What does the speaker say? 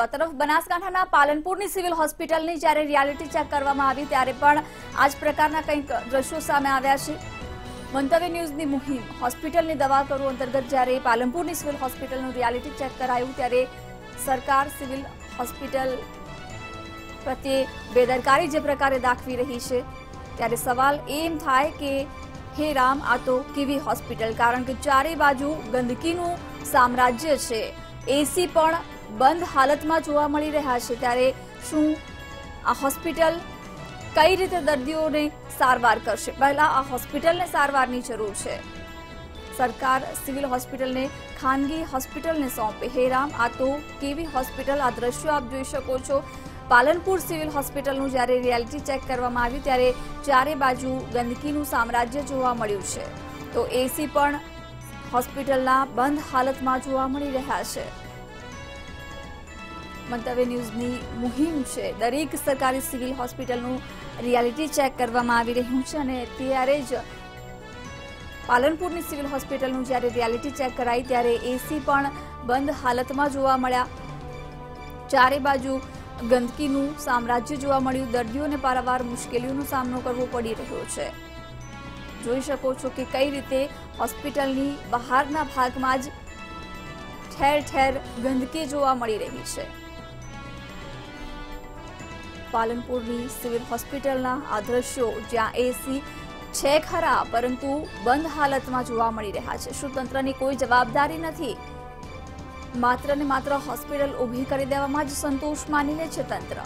તો આ તરફ બનાસકાંઠાના પાલનપુરની સિવિલ હોસ્પિટલની જ્યારે રિયાલિટી ચેક કરવામાં આવી, ત્યારે પણ આ જ પ્રકારના કંઈક દ્રશ્યો સામે આવ્યા છે. મંતવ્ય ન્યૂઝની મુહિમ, હોસ્પિટલની દવા કરો અંતર્ગત જ્યારે પાલનપુરની સિવિલ હોસ્પિટલનું રિયાલિટી ચેક કરાયું, ત્યારે સરકાર સિવિલ હોસ્પિટલ પ્રત્યે બેદરકારી જે પ્રકારે દાખવી રહી છે, ત્યારે સવાલ એમ થાય કે હે રામ, આ તો કેવી હોસ્પિટલ? કારણ કે ચારે બાજુ ગંદકીનું સામ્રાજ્ય છે. એસી પણ બંધ હાલતમાં જોવા મળી રહ્યા છે. ત્યારે શું આ હોસ્પિટલ કઈ રીતે દર્દીઓને સારવાર કરશે? પહેલા આ હોસ્પિટલને સારવારની જરૂર છે. સરકાર સિવિલ હોસ્પિટલને ખાનગી હોસ્પિટલને સોંપે. હેરામ આ તો કેવી હોસ્પિટલ, આ દ્રશ્યો આપ જોઈ શકો છો. પાલનપુર સિવિલ હોસ્પિટલનું જ્યારે રિયાલિટી ચેક કરવામાં આવ્યું, ત્યારે ચારે બાજુ ગંદકીનું સામ્રાજ્ય જોવા મળ્યું છે. તો એસી પણ હોસ્પિટલના બંધ હાલતમાં જોવા મળી રહ્યા છે. મંતવ્ય ન્યૂઝની મુહિમ છે. દરેક સરકારી સિવિલ હોસ્પિટલનું રિયાલિટી ચેક કરવામાં આવી રહ્યું છે અને ત્યારે જ પાલનપુરની સિવિલ હોસ્પિટલનું જ્યારે રિયાલિટી ચેક કરાઈ, ત્યારે એસી પણ બંધ હાલતમાં જોવા મળ્યા. ચારે બાજુ ગંદકીનું સામ્રાજ્ય જોવા મળ્યું. દર્દીઓને પારાવાર મુશ્કેલીઓનો સામનો કરવો પડી રહ્યો છે. જોઈ શકો છો કે કઈ રીતે હોસ્પિટલની બહારના ભાગમાં જ ઠેર ઠેર ગંદકી જોવા મળી રહી છે. પાલનપુરની સિવિલ હોસ્પિટલના આ દ્રશ્યો જ્યાં એસી છે ખરા, પરંતુ બંધ હાલતમાં જોવા મળી રહ્યા છે. શું તંત્રની કોઈ જવાબદારી નથી? માત્ર ને માત્ર હોસ્પિટલ ઊભી કરી દેવામાં જ સંતોષ માની લે છે તંત્ર.